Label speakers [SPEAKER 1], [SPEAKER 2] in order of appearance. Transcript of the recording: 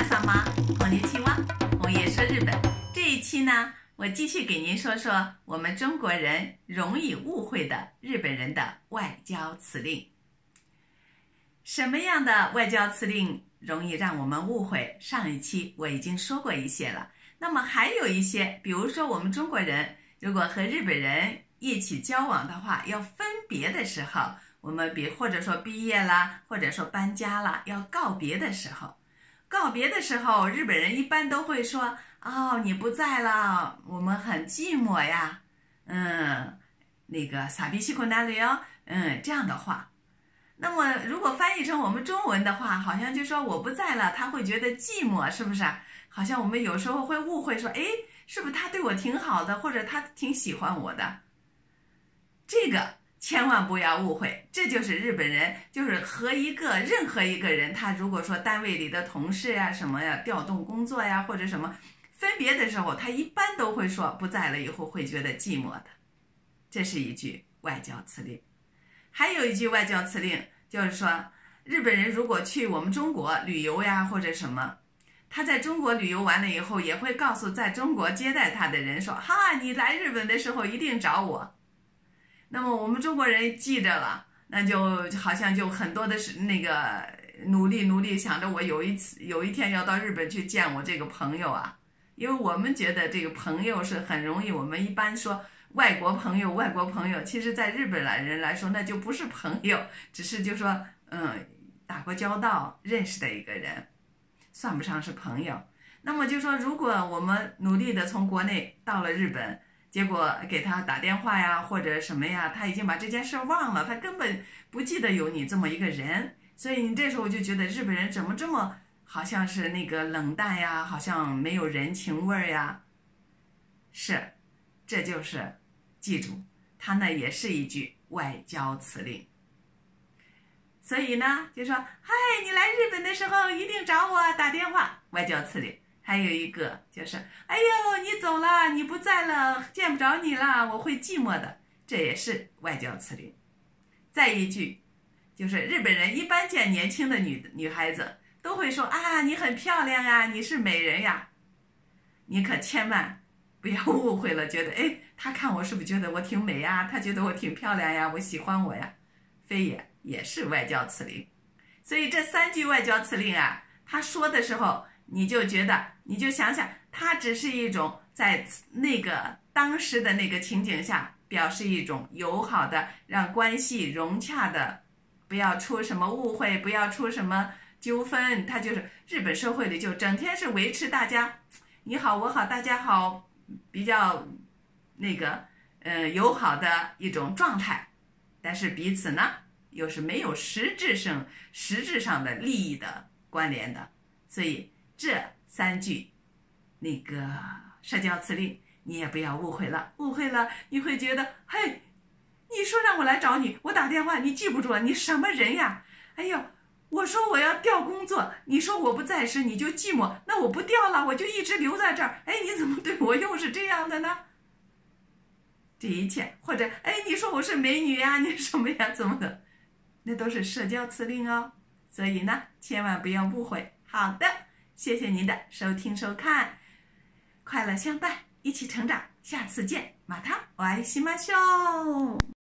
[SPEAKER 1] 皆さま、こんにちは。我也说日本。这一期呢，我继续给您说说我们中国人容易误会的日本人的外交辞令。什么样的外交辞令容易让我们误会？上一期我已经说过一些了。那么还有一些，比如说我们中国人如果和日本人一起交往的话，要分别的时候，我们比或者说毕业啦，或者说搬家啦，要告别的时候， 告别的时候，日本人一般都会说：“哦，你不在了，我们很寂寞呀。”嗯，那个傻逼西库哪里哦，嗯，这样的话。那么如果翻译成我们中文的话，好像就说我不在了，他会觉得寂寞，是不是？好像我们有时候会误会说，哎，是不是他对我挺好的，或者他挺喜欢我的？这个千万不要误会，这就是日本人，就是和一个任何一个人，他如果说单位里的同事呀、什么呀，调动工作呀，或者什么分别的时候，他一般都会说不在了以后会觉得寂寞的。这是一句外交辞令。还有一句外交辞令，就是说日本人如果去我们中国旅游呀，或者什么。他在中国旅游完了以后，也会告诉在中国接待他的人说：“哈，你来日本的时候一定找我。”那么我们中国人记着了，那就好像就很多的是那个努力努力想着我有一次有一天要到日本去见我这个朋友啊，因为我们觉得这个朋友是很容易，我们一般说外国朋友，外国朋友，其实在日本来人来说那就不是朋友，只是就说嗯打过交道认识的一个人。算不上是朋友，那么就说，如果我们努力的从国内到了日本，结果给他打电话呀，或者什么呀，他已经把这件事忘了，他根本不记得有你这么一个人，所以你这时候就觉得日本人怎么这么好像是那个冷淡呀，好像没有人情味儿呀？是，这就是记住，他那也是一句外交辞令。所以呢，就说，嗨，你来日本的时候一定找我打电话，外交辞令。还有一个就是，哎呦，你走了，你不在了，见不着你了，我会寂寞的，这也是外交辞令。再一句，就是日本人一般见年轻的女女孩子都会说啊，你很漂亮啊，你是美人呀。你可千万不要误会了，觉得哎，他看我是不是觉得我挺美呀？他觉得我挺漂亮呀，我喜欢我呀，非也。也是外交辞令，所以这三句外交辞令啊，他说的时候，你就觉得，你就想想，他只是一种在那个当时的那个情景下，表示一种友好的，让关系融洽的，不要出什么误会，不要出什么纠纷。他就是日本社会里就整天是维持大家你好我好大家好，比较那个呃友好的一种状态，但是彼此呢。又是没有实质上、实质上的利益的关联的，所以这三句那个社交辞令你也不要误会了，误会了你会觉得，嘿，你说让我来找你，我打电话你记不住了，你什么人呀？哎呦，我说我要调工作，你说我不在时你就寂寞，那我不调了，我就一直留在这儿。哎，你怎么对我又是这样的呢？这一切，或者哎，你说我是美女呀，你什么呀，怎么的？那都是社交辞令哦，所以呢，千万不要误会。好的，谢谢您的收听收看，快乐相伴，一起成长，下次见，马塔，我爱西马秀。